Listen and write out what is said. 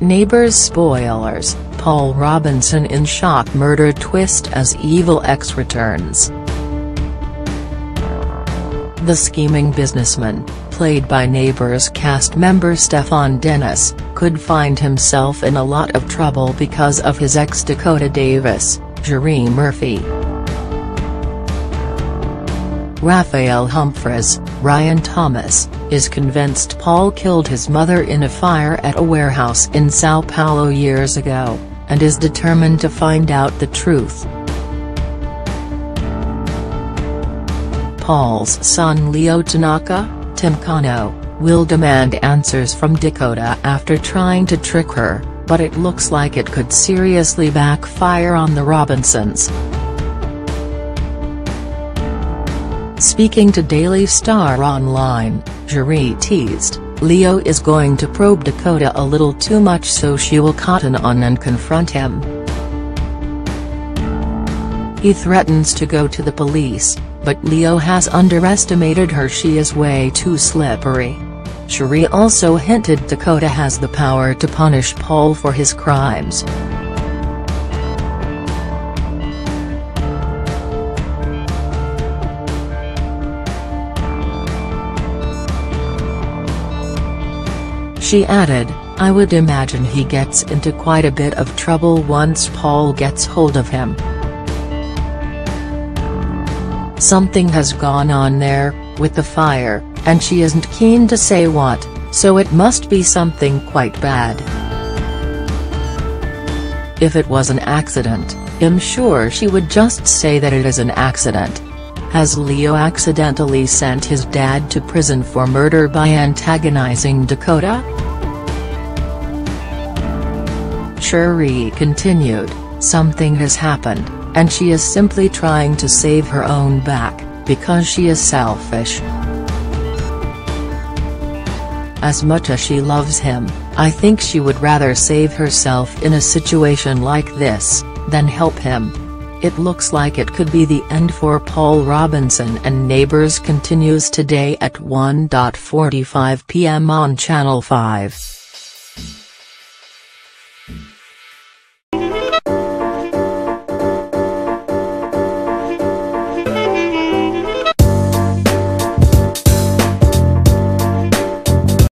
Neighbours spoilers, Paul Robinson in shock murder twist as evil ex returns. The scheming businessman, played by Neighbours cast member Stefan Dennis, could find himself in a lot of trouble because of his ex Dakota Davies, Sheree Murphy. Raphael Humphreys, Ryan Thomas, is convinced Paul killed his mother in a fire at a warehouse in Sao Paulo years ago, and is determined to find out the truth. Paul's son Leo Tanaka, Tim Kano, will demand answers from Dakota after trying to trick her, but it looks like it could seriously backfire on the Robinsons. Speaking to Daily Star Online, Sheree teased, Leo is going to probe Dakota a little too much so she will cotton on and confront him. He threatens to go to the police, but Leo has underestimated her she is way too slippery. Sheree also hinted Dakota has the power to punish Paul for his crimes. She added, I would imagine he gets into quite a bit of trouble once Paul gets hold of him. Something has gone on there, with the fire, and she isn't keen to say what, so it must be something quite bad. If it was an accident, I'm sure she would just say that it is an accident. Has Leo accidentally sent his dad to prison for murder by antagonizing Dakota? Sheree continued, something has happened, and she is simply trying to save her own back, because she is selfish. As much as she loves him, I think she would rather save herself in a situation like this, than help him. It looks like it could be the end for Paul Robinson and Neighbours continues today at 1.45 pm on Channel 5.